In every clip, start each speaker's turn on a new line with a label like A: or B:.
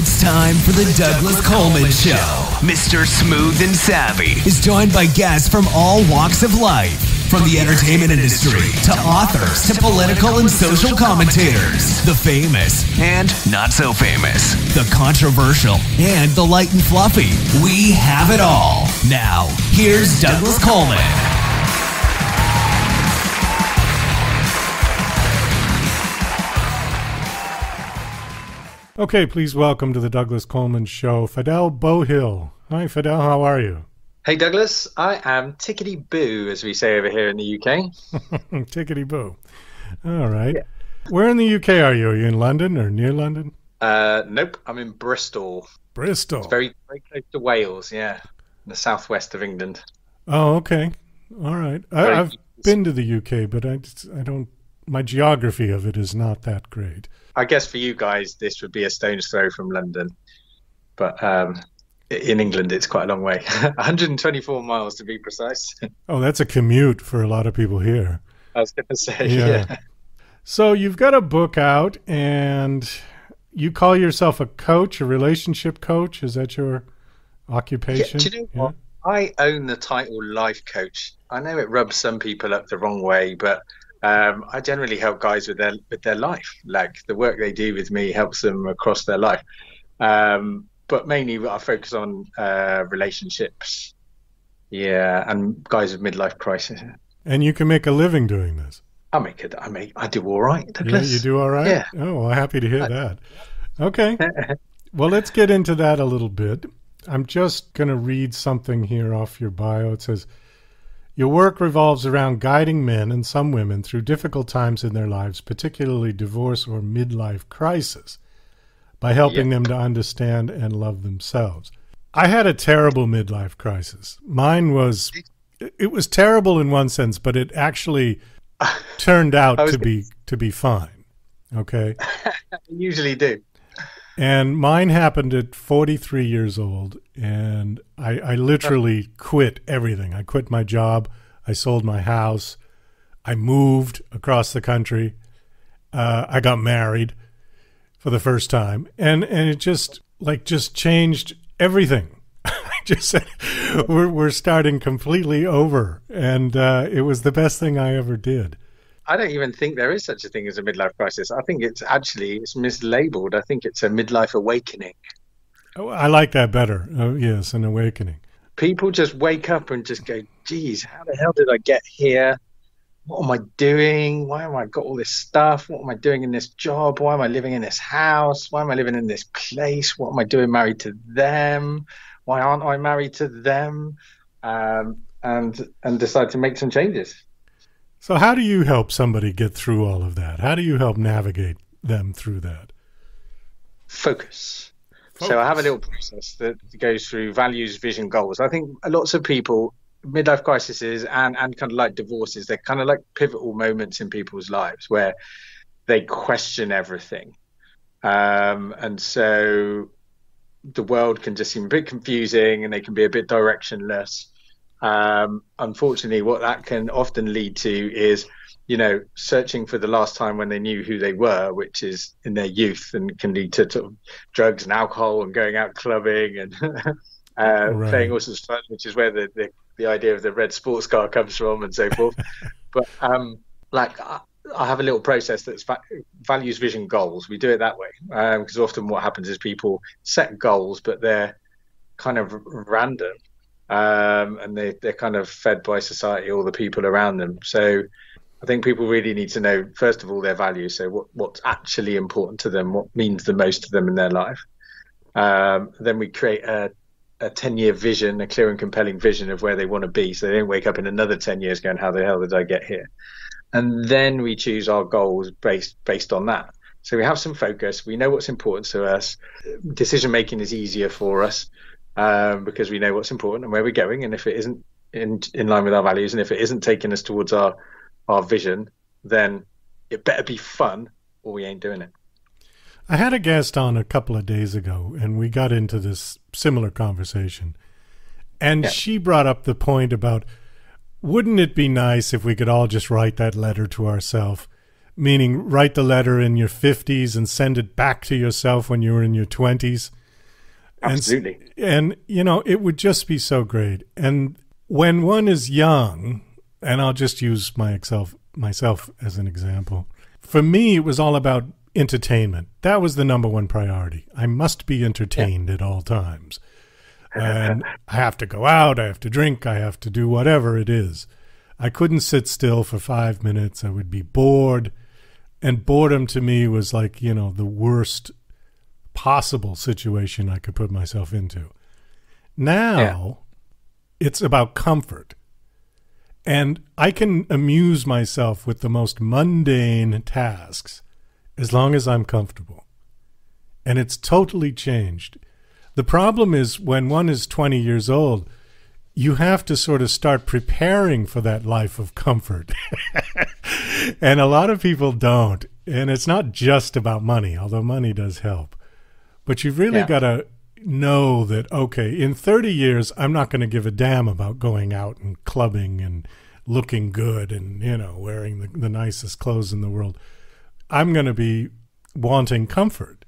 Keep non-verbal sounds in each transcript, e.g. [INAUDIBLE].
A: It's time for the Douglas Coleman Show. Mr. Smooth and Savvy is joined by guests from all walks of life, from the entertainment industry to authors to political and social commentators, the famous and not so famous, the controversial and the light and fluffy. We have it all. Now, here's Douglas Coleman.
B: Okay, please welcome to the Douglas Coleman Show, Fidel Beauhill. Hi, Fidel. How are you?
C: Hey, Douglas. I am tickety boo, as we say over here in the UK. [LAUGHS]
B: Tickety boo. All right. Where in the UK are you? Are you in London or near London?
C: Uh, nope, I'm in Bristol.
B: Bristol.
C: It's very, very close to Wales. Yeah, in the southwest of England.
B: Oh, okay. All right. I, I've been to the UK, but I, just- I don't. My geography of it is not that great.
C: I guess for you guys, this would be a stone's throw from London, but um, in England, it's quite a long way [LAUGHS] 124 miles to be precise. [LAUGHS]
B: Oh, that's a commute for a lot of people here.
C: I was going to say,
B: Yeah.
C: yeah.
B: So you've got a book out, and you call yourself a coach, a relationship coach. Is that your
C: Yeah,
B: occupation?
C: do you know what? I own the title life coach. I know it rubs some people up the wrong way, but um, I generally help guys with their with their life. Like the work they do with me helps them across their life. Um, but mainly, I focus on uh, relationships. Yeah, and guys with midlife crisis.
B: And you can make a living doing this.
C: I make it. I make. I do all right.
B: Yeah, you do all right.
C: Yeah.
B: Oh, well, happy to hear that. Okay. [LAUGHS] well, let's get into that a little bit. I'm just going to read something here off your bio. It says, Your work revolves around guiding men and some women through difficult times in their lives, particularly divorce or midlife crisis, by helping them to understand and love themselves. I had a terrible midlife crisis. Mine was, it was terrible in one sense, but it actually [LAUGHS] turned out to be to be fine. Okay. [LAUGHS]
C: I usually do.
B: And mine happened at 43 years old, and I, I literally quit everything. I quit my job. I sold my house. I moved across the country. Uh, I got married for the first time, and and it just like just changed everything. [LAUGHS] I just said we're we're starting completely over, and uh, it was the best thing I ever did.
C: I don't even think there is such a thing as a midlife crisis. I think it's actually it's mislabeled. I think it's a midlife awakening.
B: Oh, I like that better. Oh, yes, an awakening.
C: People just wake up and just go, "Geez, how the hell did I get here? What am I doing? Why am I got all this stuff? What am I doing in this job? Why am I living in this house? Why am I living in this place? What am I doing married to them? Why aren't I married to them?" Um, and and decide to make some changes.
B: So, how do you help somebody get through all of that? How do you help navigate them through that?
C: focus. So I have a little process that goes through values, vision, goals. I think lots of people, midlife crises and, and kind of like divorces, they're kind of like pivotal moments in people's lives where they question everything. Um, and so the world can just seem a bit confusing and they can be a bit directionless. Um, unfortunately, what that can often lead to is you know, searching for the last time when they knew who they were, which is in their youth, and can lead to sort of drugs and alcohol and going out clubbing and [LAUGHS] uh,
B: Right.
C: playing all sorts of fun, which is where the, the, the idea of the red sports car comes from and so forth. [LAUGHS] but um, like I, I have a little process that's va- values, vision, goals. We do it that way because often what happens is people set goals, but they're kind of random um, and they, they're kind of fed by society or the people around them. So I think people really need to know, first of all, their values. So what, what's actually important to them, what means the most to them in their life. Um, then we create a, a 10 year vision, a clear and compelling vision of where they want to be. So they don't wake up in another 10 years going, how the hell did I get here? And then we choose our goals based, based on that. So we have some focus. We know what's important to us. Decision making is easier for us um, because we know what's important and where we're going. And if it isn't in, in line with our values and if it isn't taking us towards our, our vision, then it better be fun or we ain't doing it.
B: I had a guest on a couple of days ago, and we got into this similar conversation. And
C: Yeah.
B: she brought up the point about wouldn't it be nice if we could all just write that letter to ourselves meaning write the letter in your 50s and send it back to yourself when you were in your 20s.
C: Absolutely.
B: And, and, you know, it would just be so great. And when one is young, and I'll just use myself myself as an example. For me, it was all about entertainment. That was the number one priority. I must be entertained yeah. at all times. And [LAUGHS] I have to go out, I have to drink, I have to do whatever it is. I couldn't sit still for five minutes. I would be bored. And boredom to me was like, you know, the worst possible situation I could put myself into. Now yeah. it's about comfort. And I can amuse myself with the most mundane tasks as long as I'm comfortable. And it's totally changed. The problem is when one is 20 years old, you have to sort of start preparing for that life of comfort. [LAUGHS] and a lot of people don't. And it's not just about money, although money does help. But you've really yeah. got to know that, okay, in 30 years, I'm not going to give a damn about going out and clubbing and looking good and, you know, wearing the, the nicest clothes in the world. I'm going to be wanting comfort.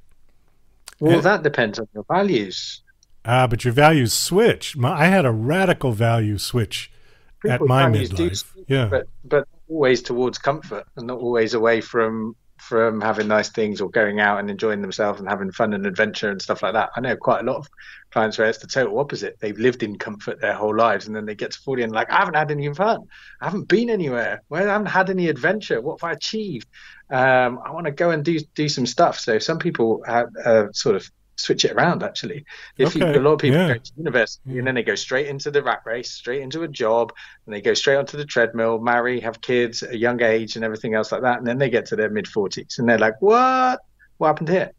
C: Well, and, that depends on your values.
B: Ah, but your values switch. My, I had a radical value switch People's at my midlife. yeah,
C: but but always towards comfort and not always away from from having nice things or going out and enjoying themselves and having fun and adventure and stuff like that. I know quite a lot of clients where it's the total opposite. They've lived in comfort their whole lives and then they get to 40 and like, I haven't had any fun. I haven't been anywhere. Well, I haven't had any adventure. What have I achieved? Um, I want to go and do do some stuff. So some people have, uh, sort of switch it around actually. If okay. you, a lot of people yeah. go to university and then they go straight into the rat race, straight into a job, and they go straight onto the treadmill, marry, have kids at a young age, and everything else like that, and then they get to their mid forties and they're like, "What? What happened here?"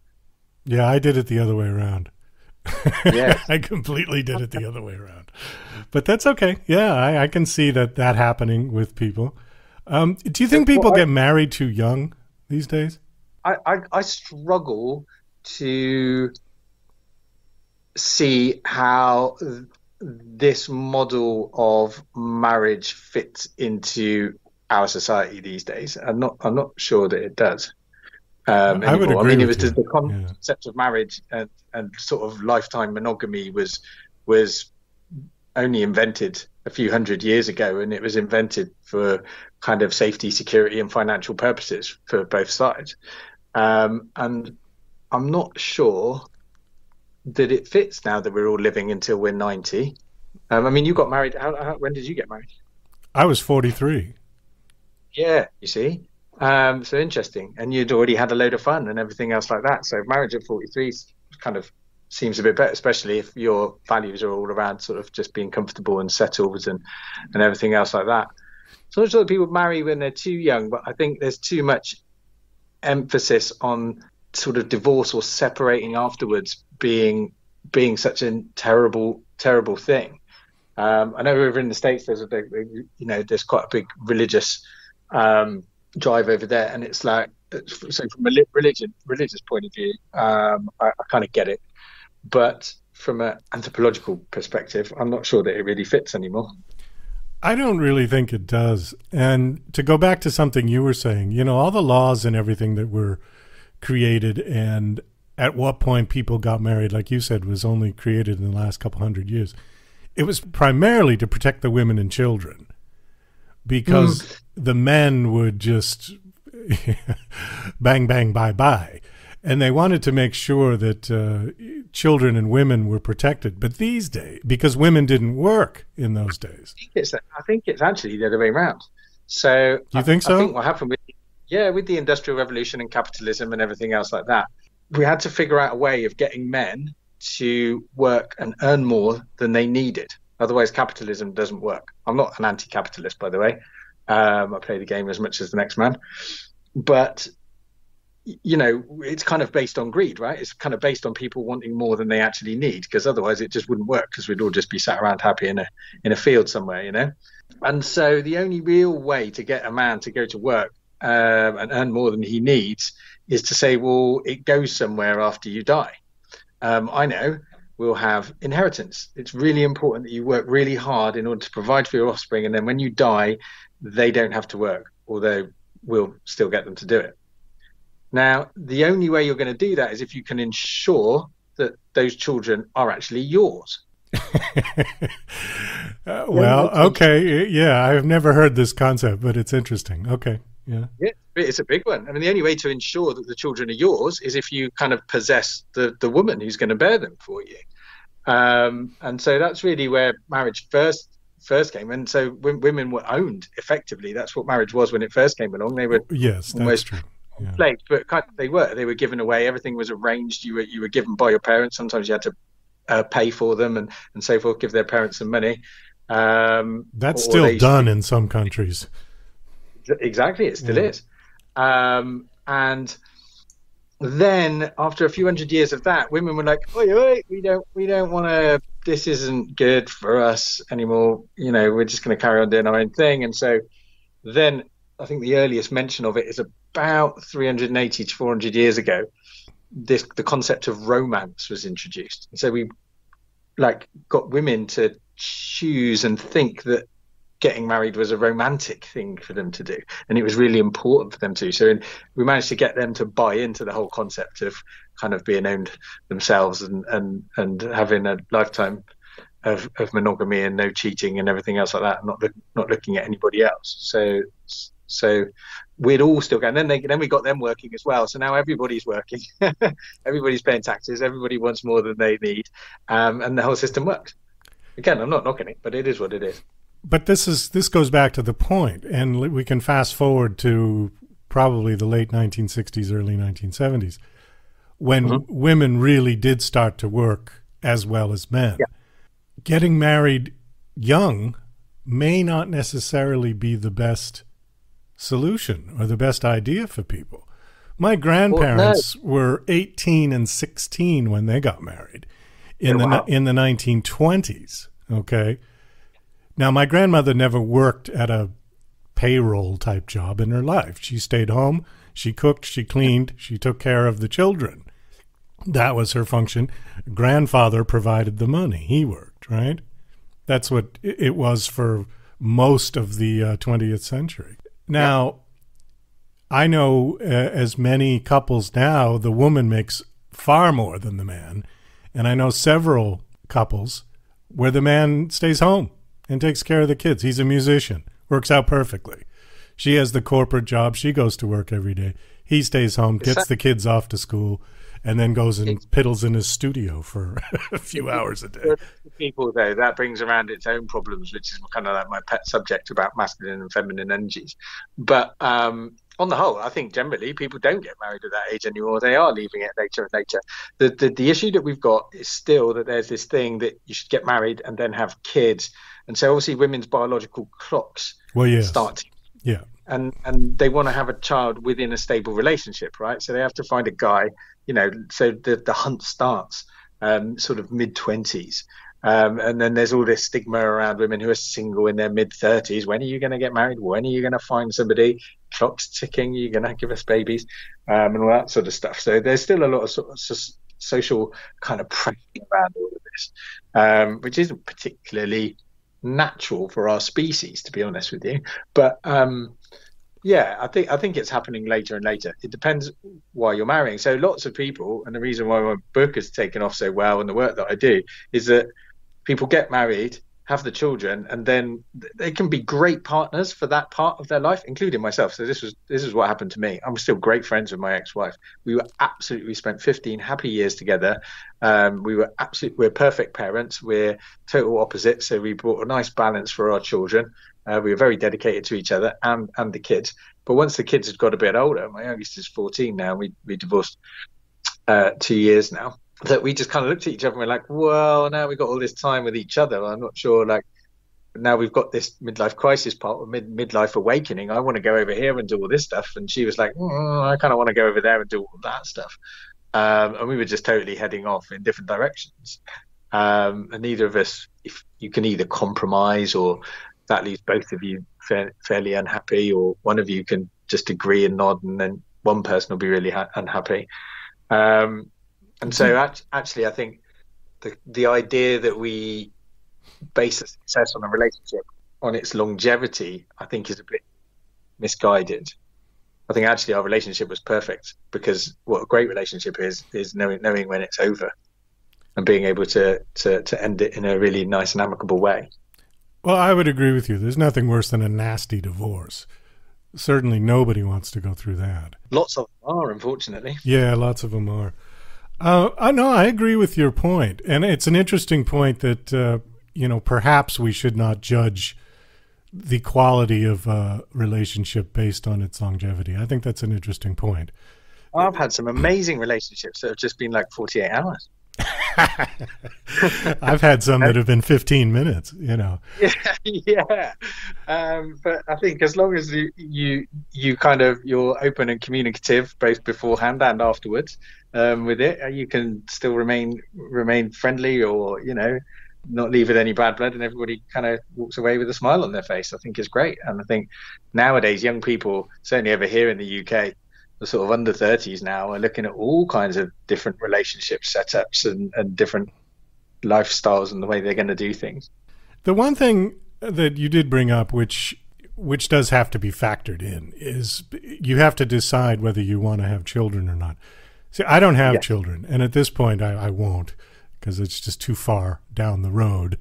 B: Yeah, I did it the other way around. Yeah, [LAUGHS] I completely did it the other way around. But that's okay. Yeah, I, I can see that that happening with people. Um, do you think people well, I, get married too young these days?
C: I, I, I struggle to see how this model of marriage fits into our society these days. I'm not. I'm not sure that it does. Um, I would agree. I mean, it was just the concept yeah. of marriage and, and sort of lifetime monogamy was was only invented a few hundred years ago, and it was invented for kind of safety, security, and financial purposes for both sides. Um, and I'm not sure that it fits now that we're all living until we're 90. Um, I mean, you got married. How, how, when did you get married?
B: I was 43.
C: Yeah, you see. Um, so interesting. And you'd already had a load of fun and everything else like that. So marriage at 43 kind of seems a bit better, especially if your values are all around sort of just being comfortable and settled and, and everything else like that. So I'm sure people marry when they're too young, but I think there's too much emphasis on sort of divorce or separating afterwards being being such a terrible terrible thing. Um, I know over in the states there's a big you know there's quite a big religious um, drive over there, and it's like so from a religion religious point of view, um, I, I kind of get it, but from an anthropological perspective, I'm not sure that it really fits anymore.
B: I don't really think it does. And to go back to something you were saying, you know, all the laws and everything that were created and at what point people got married, like you said, was only created in the last couple hundred years. It was primarily to protect the women and children because mm. the men would just [LAUGHS] bang, bang, bye, bye. And they wanted to make sure that uh, children and women were protected. But these days, because women didn't work in those days,
C: I think it's, I think it's actually the other way around. So,
B: do you think so?
C: I think what happened with yeah, with the industrial revolution and capitalism and everything else like that, we had to figure out a way of getting men to work and earn more than they needed. Otherwise, capitalism doesn't work. I'm not an anti-capitalist, by the way. Um, I play the game as much as the next man, but you know, it's kind of based on greed, right? It's kind of based on people wanting more than they actually need, because otherwise it just wouldn't work. Because we'd all just be sat around happy in a in a field somewhere, you know. And so the only real way to get a man to go to work um, and earn more than he needs is to say, well, it goes somewhere after you die. Um, I know we'll have inheritance. It's really important that you work really hard in order to provide for your offspring, and then when you die, they don't have to work. Although we'll still get them to do it. Now, the only way you're going to do that is if you can ensure that those children are actually yours. [LAUGHS]
B: uh, well, okay, yeah, I've never heard this concept, but it's interesting. Okay, yeah,
C: yeah, it's a big one. I mean, the only way to ensure that the children are yours is if you kind of possess the the woman who's going to bear them for you. Um, and so that's really where marriage first first came. And so w- women were owned effectively. That's what marriage was when it first came along. They were
B: yes, that's true.
C: Yeah. Slaves, but kind of, they were. They were given away. Everything was arranged. You were you were given by your parents. Sometimes you had to uh, pay for them and and so forth. Give their parents some money. Um,
B: That's still done in some countries.
C: Exactly, it still yeah. is. Um, and then after a few hundred years of that, women were like, "Oi, oi, we don't, we don't want to. This isn't good for us anymore. You know, we're just going to carry on doing our own thing." And so, then I think the earliest mention of it is about 380 to 400 years ago. This the concept of romance was introduced, and so we like got women to choose and think that getting married was a romantic thing for them to do and it was really important for them to. So we managed to get them to buy into the whole concept of kind of being owned themselves and and and having a lifetime of, of monogamy and no cheating and everything else like that not look, not looking at anybody else. So so we'd all still go and then they then we got them working as well. So now everybody's working. [LAUGHS] Everybody's paying taxes. Everybody wants more than they need. Um, and the whole system works. Again i'm not knocking it but it is what it is
B: but this is this goes back to the point, and we can fast forward to probably the late 1960s, early 1970s, when mm-hmm. women really did start to work as well as men. Yeah. Getting married young may not necessarily be the best solution or the best idea for people. My grandparents well, no. were 18 and 16 when they got married in oh, the wow. in the 1920s, okay? Now, my grandmother never worked at a payroll type job in her life. She stayed home, she cooked, she cleaned, she took care of the children. That was her function. Grandfather provided the money. He worked, right? That's what it was for most of the uh, 20th century. Now, I know uh, as many couples now, the woman makes far more than the man. And I know several couples where the man stays home and takes care of the kids. He's a musician. Works out perfectly. She has the corporate job. She goes to work every day. He stays home, gets the kids off to school, and then goes and piddles in his studio for [LAUGHS] a few hours a day. [LAUGHS]
C: People, though, that brings around its own problems, which is kind of like my pet subject about masculine and feminine energies. But um, on the whole, I think generally people don't get married at that age anymore. They are leaving it later and later. The, the the issue that we've got is still that there's this thing that you should get married and then have kids and so obviously women's biological clocks
B: well, yes.
C: start.
B: Yeah.
C: And and they want to have a child within a stable relationship, right? So they have to find a guy, you know. So the the hunt starts um, sort of mid twenties. Um, and then there's all this stigma around women who are single in their mid 30s. When are you going to get married? When are you going to find somebody? Clock's ticking. You're going to give us babies, um, and all that sort of stuff. So there's still a lot of sort of social kind of pressure around all of this, um, which isn't particularly natural for our species, to be honest with you. But um, yeah, I think I think it's happening later and later. It depends why you're marrying. So lots of people, and the reason why my book has taken off so well and the work that I do is that people get married have the children, and then they can be great partners for that part of their life, including myself. So this was this is what happened to me. I'm still great friends with my ex-wife. We were absolutely we spent 15 happy years together. Um, we were absolutely we're perfect parents. We're total opposites, so we brought a nice balance for our children. Uh, we were very dedicated to each other and and the kids. But once the kids had got a bit older, my youngest is 14 now. We we divorced uh, two years now that we just kind of looked at each other and we're like, well, now we've got all this time with each other. I'm not sure, like, now we've got this midlife crisis part, or mid midlife awakening. I want to go over here and do all this stuff, and she was like, mm, I kind of want to go over there and do all that stuff. Um, and we were just totally heading off in different directions. Um, and neither of us, if you can either compromise or that leaves both of you fa- fairly unhappy, or one of you can just agree and nod, and then one person will be really ha- unhappy. Um, and so, mm-hmm. actually, I think the the idea that we base a success on a relationship on its longevity, I think, is a bit misguided. I think actually our relationship was perfect because what a great relationship is is knowing knowing when it's over and being able to to to end it in a really nice and amicable way.
B: Well, I would agree with you. There's nothing worse than a nasty divorce. Certainly, nobody wants to go through that.
C: Lots of them are, unfortunately.
B: Yeah, lots of them are. Uh, I know. I agree with your point, and it's an interesting point that uh, you know perhaps we should not judge the quality of a relationship based on its longevity. I think that's an interesting point.
C: I've had some amazing relationships that have just been like 48 hours. [LAUGHS]
B: I've had some that have been 15 minutes, you know. [LAUGHS]
C: Yeah, yeah. Um, but I think as long as you, you you kind of you're open and communicative both beforehand and afterwards um, with it, uh, you can still remain remain friendly or you know not leave with any bad blood and everybody kind of walks away with a smile on their face. I think is great. And I think nowadays young people, certainly over here in the UK, the sort of under 30s now are looking at all kinds of different relationship setups and, and different lifestyles and the way they're going to do things.
B: The one thing that you did bring up, which which does have to be factored in, is you have to decide whether you want to have children or not. See, I don't have children, and at this point, I, I won't because it's just too far down the road.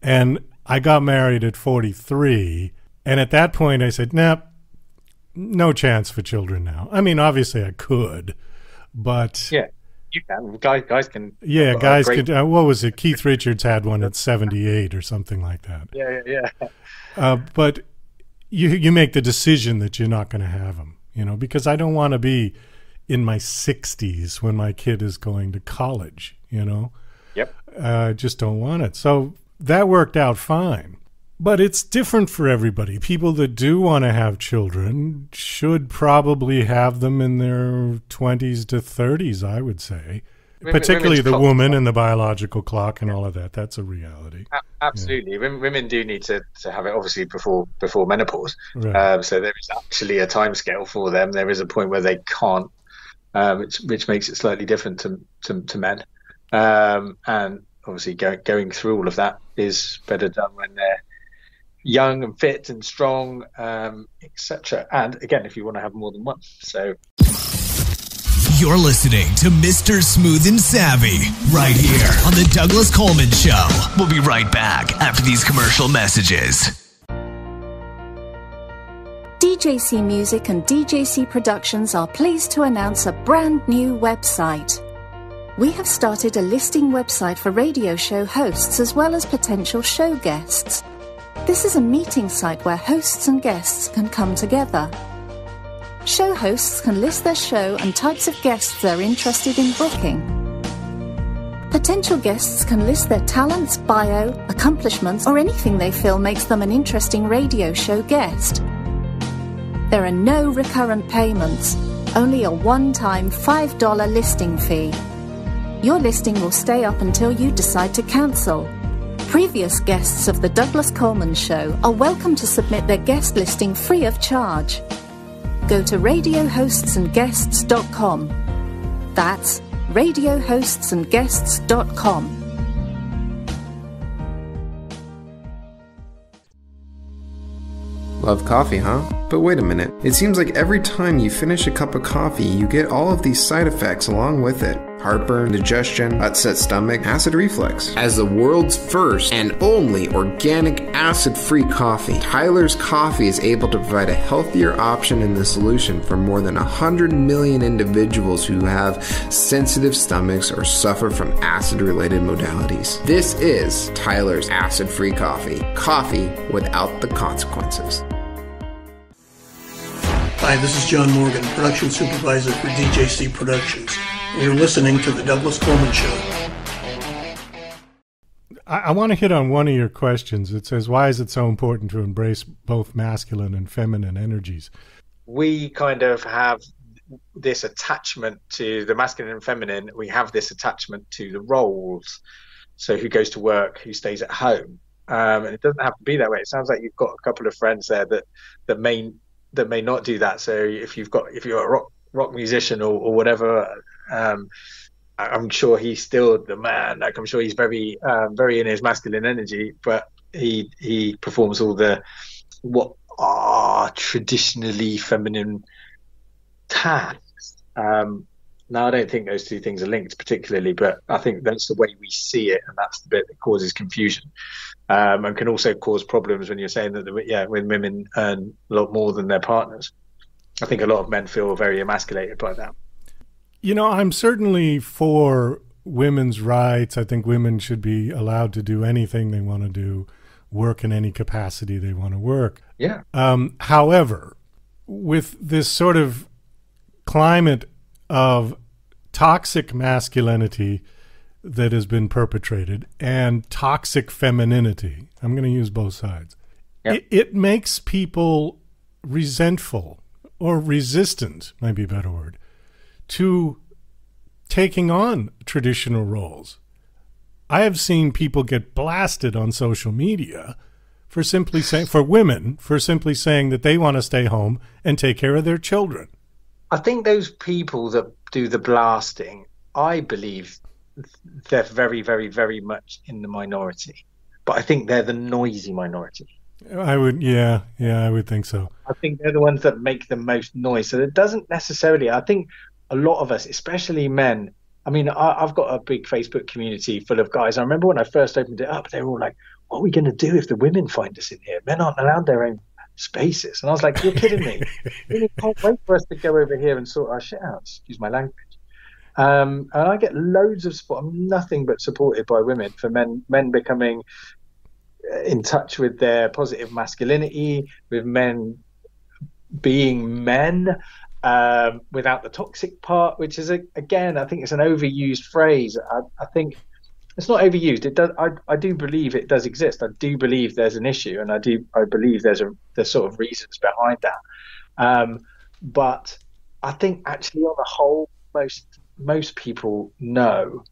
B: And I got married at 43, and at that point, I said, "Nah, no chance for children now. I mean, obviously I could, but
C: yeah, you can. Guys, guys can.
B: Yeah, guys great... could. Uh, what was it? Keith Richards had one at seventy-eight or something like that.
C: Yeah, yeah,
B: yeah. Uh, but you you make the decision that you're not going to have them, you know, because I don't want to be in my sixties when my kid is going to college, you know.
C: Yep.
B: Uh, I just don't want it. So that worked out fine. But it's different for everybody. People that do want to have children should probably have them in their 20s to 30s, I would say. Women, Particularly the woman and the biological clock and all of that. That's a reality.
C: Absolutely. Yeah. Women do need to, to have it obviously before before menopause. Right. Um, so there is actually a time scale for them. There is a point where they can't, um, which, which makes it slightly different to, to, to men. Um, and obviously go, going through all of that is better done when they're young and fit and strong, um, etc. And again, if you want to have more than one, so.
A: You're listening to Mr. Smooth and Savvy right here on the Douglas Coleman Show. We'll be right back after these commercial messages.
D: DJC Music and DJC Productions are pleased to announce a brand new website. We have started a listing website for radio show hosts as well as potential show guests. This is a meeting site where hosts and guests can come together. Show hosts can list their show and types of guests they're interested in booking. Potential guests can list their talents, bio, accomplishments, or anything they feel makes them an interesting radio show guest. There are no recurrent payments, only a one time $5 listing fee. Your listing will stay up until you decide to cancel. Previous guests of The Douglas Coleman Show are welcome to submit their guest listing free of charge. Go to radiohostsandguests.com. That's radiohostsandguests.com.
E: Love coffee, huh? But wait a minute. It seems like every time you finish a cup of coffee, you get all of these side effects along with it heartburn, indigestion, upset stomach, acid reflux. As the world's first and only organic acid free coffee, Tyler's Coffee is able to provide a healthier option in the solution for more than 100 million individuals who have sensitive stomachs or suffer from acid related modalities. This is Tyler's acid free coffee. Coffee without the consequences.
F: Hi, this is John Morgan, production supervisor for DJC Productions. You're listening to The Douglas Coleman Show.
B: I, I want to hit on one of your questions. It says, Why is it so important to embrace both masculine and feminine energies?
C: We kind of have this attachment to the masculine and feminine. We have this attachment to the roles. So, who goes to work, who stays at home. Um, and it doesn't have to be that way. It sounds like you've got a couple of friends there that, that may that may not do that. So if you've got if you're a rock rock musician or, or whatever, um, I'm sure he's still the man. Like I'm sure he's very, um, very in his masculine energy, but he he performs all the what are traditionally feminine tasks. Um, now, I don't think those two things are linked particularly, but I think that's the way we see it, and that's the bit that causes confusion, um, and can also cause problems when you're saying that, the, yeah, when women earn a lot more than their partners. I think a lot of men feel very emasculated by that.
B: You know, I'm certainly for women's rights. I think women should be allowed to do anything they want to do, work in any capacity they want to work.
C: Yeah.
B: Um, however, with this sort of climate of toxic masculinity that has been perpetrated and toxic femininity, I'm going to use both sides.
C: Yep.
B: It, it makes people resentful or resistant, might be a better word, to taking on traditional roles. I have seen people get blasted on social media for simply saying, for women, for simply saying that they want to stay home and take care of their children.
C: I think those people that do the blasting, I believe they're very, very, very much in the minority. But I think they're the noisy minority.
B: I would, yeah, yeah, I would think so.
C: I think they're the ones that make the most noise. So it doesn't necessarily. I think a lot of us, especially men. I mean, I, have got a big Facebook community full of guys. I remember when I first opened it up, they were all like, "What are we going to do if the women find us in here? Men aren't allowed their own spaces." And I was like, "You're kidding me! [LAUGHS] really can't wait for us to go over here and sort our shit out." Excuse my language. Um, and I get loads of support. I'm nothing but supported by women for men men becoming in touch with their positive masculinity, with men being men um, without the toxic part, which is a, again, I think it's an overused phrase. I, I, think it's not overused. It does. I, I do believe it does exist. I do believe there's an issue, and I do. I believe there's a there's sort of reasons behind that. Um, but I think actually, on the whole, most most people know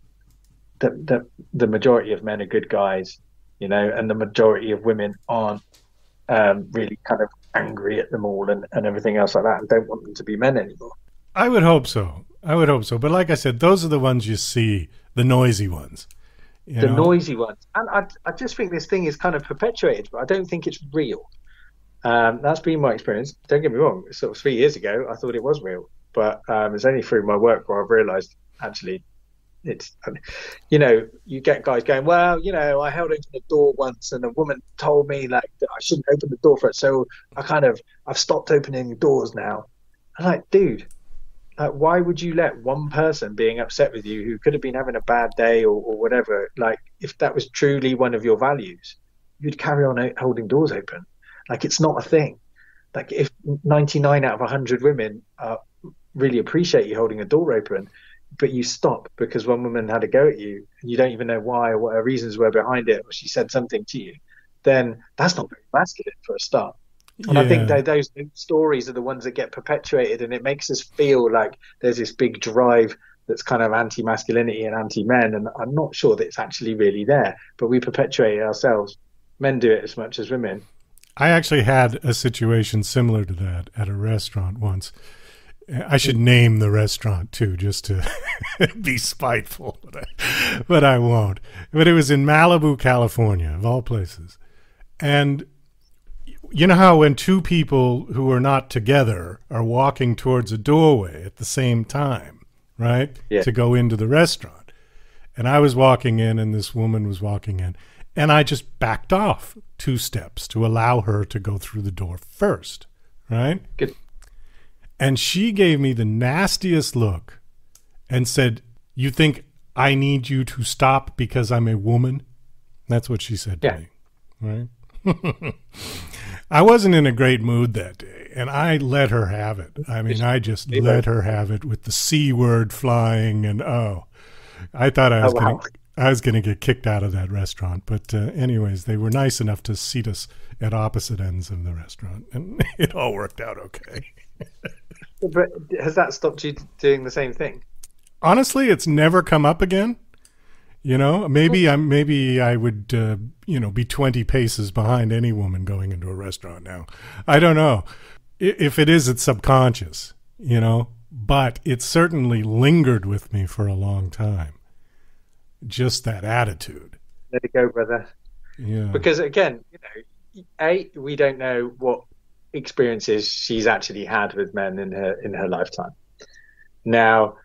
C: that that the majority of men are good guys you know, and the majority of women aren't um, really kind of angry at them all and, and everything else like that and don't want them to be men anymore.
B: I would hope so. I would hope so. But like I said, those are the ones you see, the noisy ones.
C: the know? noisy ones. And I, I just think this thing is kind of perpetuated, but I don't think it's real. Um, that's been my experience. Don't get me wrong. Sort of three years ago, I thought it was real, but um, it's only through my work where I've realised actually it's you know you get guys going well you know i held open the door once and a woman told me like i shouldn't open the door for it so i kind of i've stopped opening doors now. I'm like dude like why would you let one person being upset with you who could have been having a bad day or, or whatever like if that was truly one of your values you'd carry on holding doors open? Like it's not a thing. Like if 99 out of 100 women uh, really appreciate you holding a door open but you stop because one woman had a go at you and you don't even know why or what her reasons were behind it or she said something to you then that's not very masculine for a start and yeah. I think that those stories are the ones that get perpetuated, and it makes us feel like there's this big drive that's kind of anti masculinity and anti men. And I'm not sure that it's actually really there, but we perpetuate it ourselves. Men do it as much as women.
B: I actually had a situation similar to that at a restaurant once. I should name the restaurant too, just to [LAUGHS] be spiteful, but I, but I won't. But it was in Malibu, California, of all places. And you know how when two people who are not together are walking towards a doorway at the same time, right?
C: Yeah.
B: To go into the restaurant. And I was walking in, and this woman was walking in. And I just backed off two steps to allow her to go through the door first, right?
C: Good
B: and she gave me the nastiest look and said, You think I need you to stop because I'm a woman? That's what she said
C: yeah.
B: to me. Right? [LAUGHS] I wasn't in a great mood that day, and I let her have it. I mean, I just let her have it with the C word flying, and oh, I thought I was oh, wow. going to. I was going to get kicked out of that restaurant, but uh, anyways, they were nice enough to seat us at opposite ends of the restaurant, and [LAUGHS] it all worked out okay. [LAUGHS]
C: But has that stopped you doing the same thing?
B: Honestly, it's never come up again. You know, maybe I'm maybe I would uh, you know be 20 paces behind any woman going into a restaurant now. I don't know. If it is it's subconscious, you know, but it certainly lingered with me for a long time. Just that attitude.
C: Let it go, brother.
B: Yeah.
C: Because again, you know, a we don't know what experiences she's actually had with men in her in her lifetime. Now,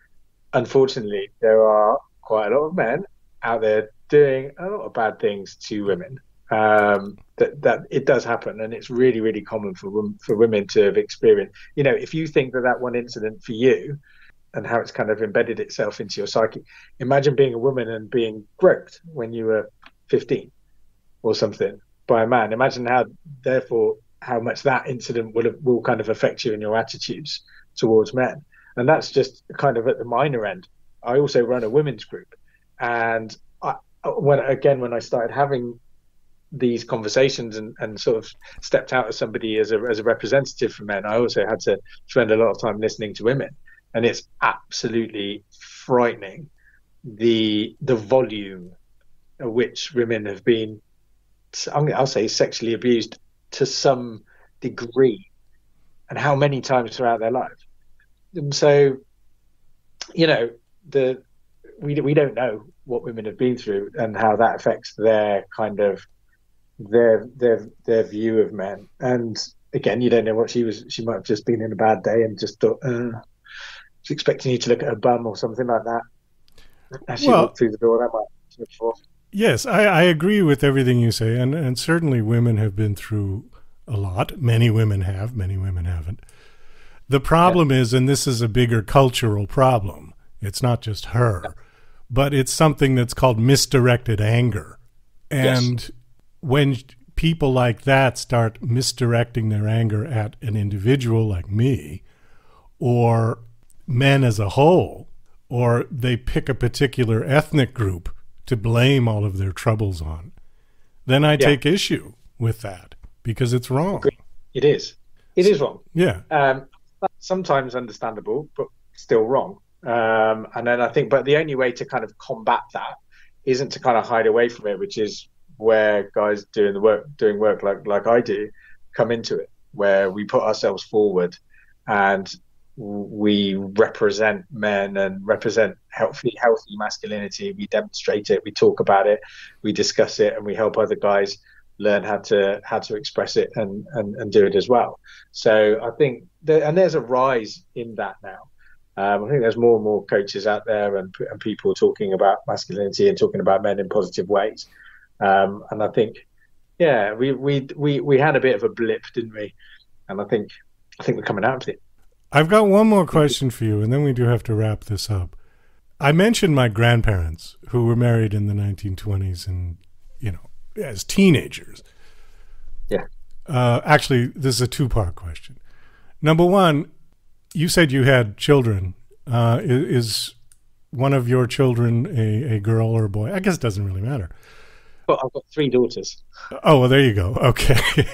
C: unfortunately, there are quite a lot of men out there doing a lot of bad things to women. Um, that that it does happen, and it's really really common for for women to have experienced. You know, if you think that that one incident for you and how it's kind of embedded itself into your psyche. Imagine being a woman and being groped when you were 15 or something by a man. Imagine how, therefore, how much that incident will will kind of affect you in your attitudes towards men. And that's just kind of at the minor end. I also run a women's group, and I, when again when I started having these conversations and, and sort of stepped out as somebody as a as a representative for men, I also had to spend a lot of time listening to women and it's absolutely frightening the the volume at which women have been I'll say sexually abused to some degree and how many times throughout their life and so you know the we we don't know what women have been through and how that affects their kind of their their their view of men and again you don't know what she was she might have just been in a bad day and just thought uh, she's expecting you to look at her bum or something like that as she well, walked through the door. That might before.
B: Yes, I, I agree with everything you say, and and certainly women have been through a lot. Many women have, many women haven't. The problem yeah. is, and this is a bigger cultural problem. It's not just her, yeah. but it's something that's called misdirected anger, and yes. when people like that start misdirecting their anger at an individual like me or men as a whole, or they pick a particular ethnic group to blame all of their troubles on, then I yeah. take issue with that because it's wrong.
C: It is. It is wrong.
B: Yeah.
C: Um, sometimes understandable, but still wrong. Um, and then I think, but the only way to kind of combat that isn't to kind of hide away from it, which is where guys doing the work, doing work like like I do, come into it, where we put ourselves forward and we represent men and represent healthy healthy masculinity we demonstrate it we talk about it we discuss it and we help other guys learn how to how to express it and and, and do it as well so i think there, and there's a rise in that now um, I think there's more and more coaches out there and, and people talking about masculinity and talking about men in positive ways. Um, and I think, yeah, we, we we we had a bit of a blip, didn't we? And I think I think we're coming out of it.
B: I've got one more question for you, and then we do have to wrap this up. I mentioned my grandparents who were married in the 1920s and, you know, as teenagers.
C: Yeah.
B: Uh, actually, this is a two part question. Number one, you said you had children. Uh, is one of your children a, a girl or a boy? I guess it doesn't really matter.
C: Well, I've got three daughters.
B: Oh, well, there you go. Okay.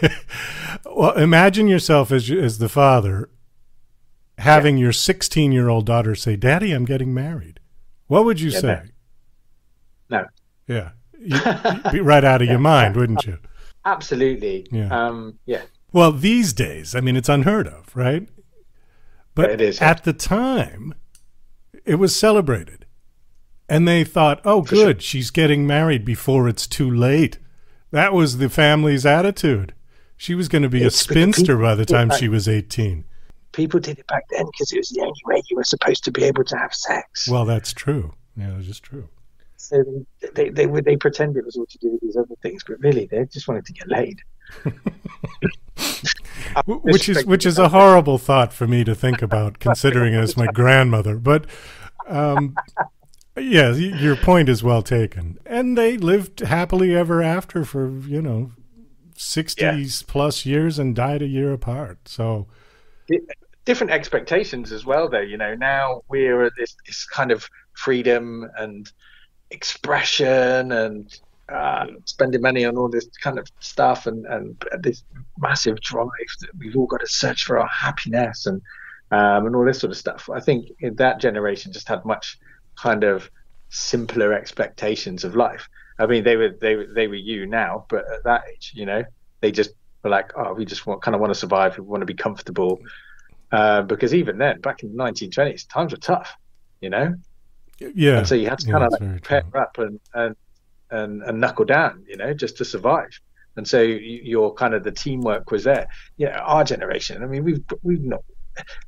B: [LAUGHS] well, imagine yourself as, as the father having yeah. your 16 year old daughter say, Daddy, I'm getting married. What would you yeah, say?
C: No.
B: Yeah. [LAUGHS] You'd be right out of your mind, wouldn't you?
C: Absolutely. Yeah. Um, yeah.
B: Well, these days, I mean, it's unheard of, right? But
C: it is.
B: At the time, it was celebrated. And they thought, oh, For good, sure. she's getting married before it's too late. That was the family's attitude. She was going to be it's a spinster by the time she was 18
C: people did it back then because it was the only way you were supposed to be able to have sex.
B: Well, that's true. Yeah, it's just true.
C: So they, they, they, they pretend it was all to do with these other things, but really they just wanted to get laid. [LAUGHS]
B: which is which is a horrible thought for me to think about, considering as my grandmother. But um, yeah, your point is well taken. And they lived happily ever after for you know sixties yeah. plus years and died a year apart. So
C: different expectations as well though you know now we're at this, this kind of freedom and expression and uh, spending money on all this kind of stuff and, and this massive drive that we've all got to search for our happiness and um, and all this sort of stuff. I think that generation just had much kind of simpler expectations of life. I mean, they were they they were you now, but at that age, you know, they just were like, oh, we just want kind of want to survive. We want to be comfortable. Uh, because even then, back in the 1920s, times were tough, you know.
B: Yeah.
C: And so you had to kind yeah, of like up and, and and and knuckle down, you know, just to survive. and so your kind of the teamwork was there. Yeah, our generation. I mean, we've we've not.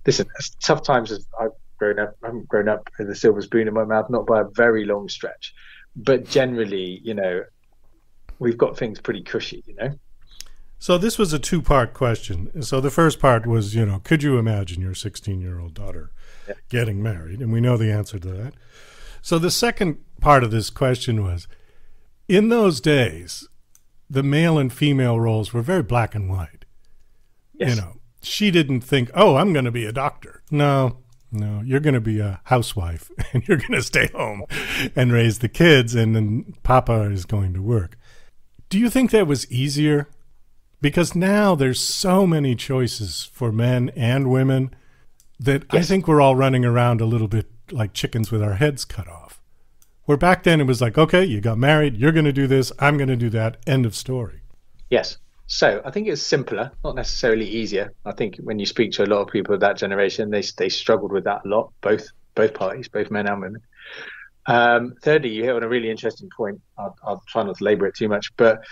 C: Listen, tough times as I've grown up. I haven't grown up with a silver spoon in my mouth, not by a very long stretch, but generally, you know, we've got things pretty cushy. You know.
B: So this was a two-part question. So the first part was, you know, could you imagine your 16-year-old daughter yeah. getting married? And we know the answer to that. So the second part of this question was, in those days, the male and female roles were very black and white. Yes. You know, she didn't think, "Oh, I'm going to be a doctor." No, no, you're going to be a housewife [LAUGHS] and you're going to stay home and raise the kids, and then Papa is going to work. Do you think that was easier because now there's so many choices for men and women that yes. I think we're all running around a little bit like chickens with our heads cut off. Where back then it was like, okay, you got married, you're going to do this, I'm going to do that, end of story.
C: Yes. So I think it's simpler, not necessarily easier. I think when you speak to a lot of people of that generation, they they struggled with that a lot, both both parties, both men and women. Um, thirdly, you hit on a really interesting point. I'll, I'll try not to labour it too much, but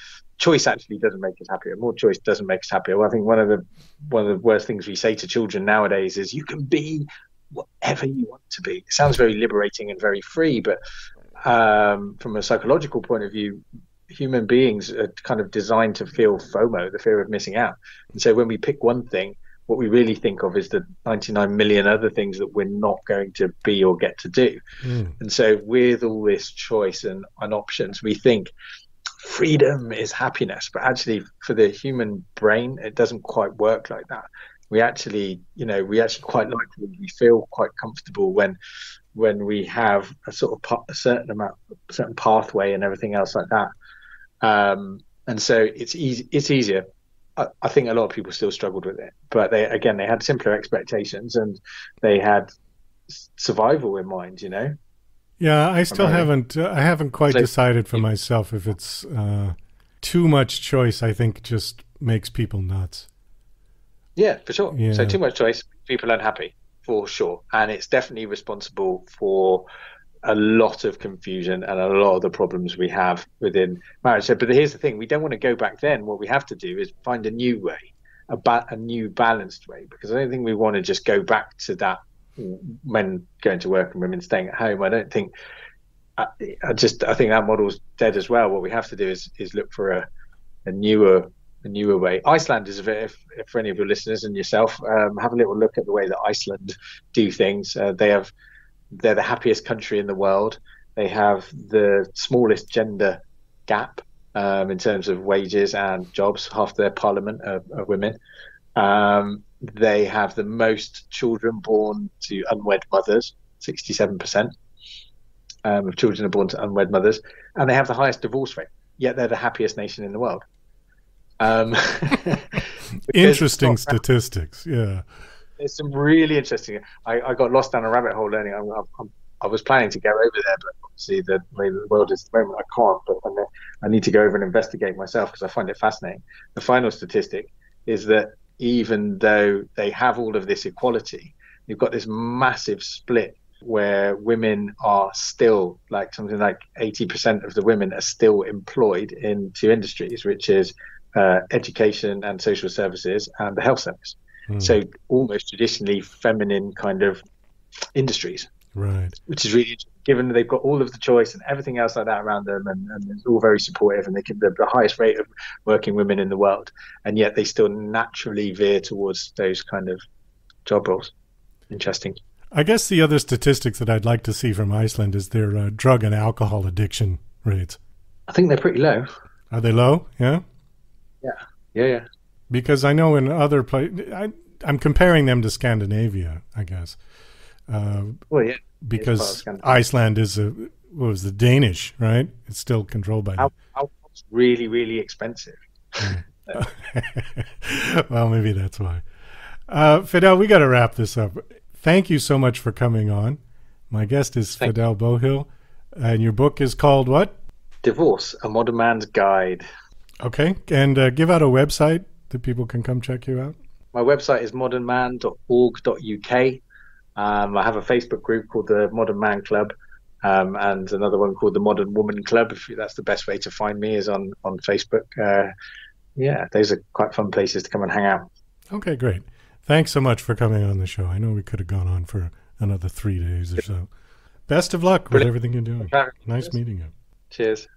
C: choice actually doesn't make us happier. More choice doesn't make us happier. Well, I think one of the one of the worst things we say to children nowadays is you can be whatever you want to be. It sounds very liberating and very free, but um, from a psychological point of view, human beings are kind of designed to feel FOMO, the fear of missing out. And so when we pick one thing, what we really think of is the 99 million other things that we're not going to be or get to do. Mm. And so with all this choice and, and options, we think freedom is happiness, but actually for the human brain, it doesn't quite work like that. We actually, you know, we actually quite like we feel quite comfortable when when we have a sort of a certain amount, a certain pathway and everything else like that. Um, and so it's easy. It's easier. I, I, think a lot of people still struggled with it, but they again they had simpler expectations and they had survival in mind. You know.
B: Yeah, I still haven't. Uh, I haven't quite so, decided for myself if it's uh, too much choice. I think just makes people nuts.
C: Yeah, for sure. Yeah. So too much choice, people unhappy for sure, and it's definitely responsible for a lot of confusion and a lot of the problems we have within marriage. So, but here's the thing: we don't want to go back then. What we have to do is find a new way, a, ba- a new balanced way, because I don't think we want to just go back to that men going to work and women staying at home. I don't think. I, I just I think that model's dead as well. What we have to do is is look for a, a newer a newer way. Iceland is a bit, if, if for any of your listeners and yourself, um, have a little look at the way that Iceland do things. Uh, they have, they're the happiest country in the world. They have the smallest gender gap um, in terms of wages and jobs. Half their parliament are, are women. Um, they have the most children born to unwed mothers, 67% um, of children are born to unwed mothers, and they have the highest divorce rate. Yet they're the happiest nation in the world. Um, [LAUGHS]
B: interesting statistics. Yeah.
C: There's some really interesting. I, I, got lost down a rabbit hole learning. I'm, I'm, i was planning to go over there, but obviously the way the world is at the moment, I can't. But I need to go over and investigate myself because I find it fascinating. The final statistic is that even though they have all of this equality, you've got this massive split where women are still like something like 80% of the women are still employed in two industries, which is uh, education and social services and the health service. Mm. So almost traditionally feminine kind of industries.
B: Right.
C: Which is really given they've got all of the choice and everything else like that around them and, and it's all very supportive and they can the, the highest rate of working women in the world and yet they still naturally veer towards those kind of job roles. Interesting.
B: I guess the other statistics that I'd like to see from Iceland is their uh, drug and alcohol addiction rates.
C: I think they're pretty low.
B: Are they low? Yeah.
C: Yeah, yeah, yeah.
B: Because I know in other places, I'm comparing them to Scandinavia, I guess.
C: Uh, well, yeah.
B: Because Iceland is a what was the Danish, right? It's still controlled by.
C: Alcohol's really, really expensive. [LAUGHS]
B: well, maybe that's why. Uh, Fidel, we got to wrap this up. Thank you so much for coming on. My guest is Thank Fidel Beauhill, and your book is called what?
C: Divorce: A Modern Man's Guide.
B: Okay. And uh, give out a website that people can come check you out.
C: My website is modernman.org.uk. Um, I have a Facebook group called the Modern Man Club. um, and another one called the Modern Woman Club. If that's the best way to find me is on on Facebook. Uh, yeah, those are quite fun places to come and hang out.
B: Okay, great. Thanks so much for coming on the show. I know we could have gone on for another three days or so. Best of luck with everything you're doing. Nice meeting you.
C: Cheers.